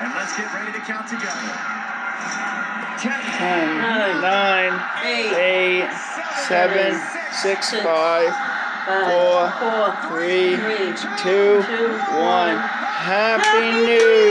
And let's get ready to count together. 10, 10, Nine. Eight. 7, 6, 5, Four. 3, Two. 1. Happy New Year!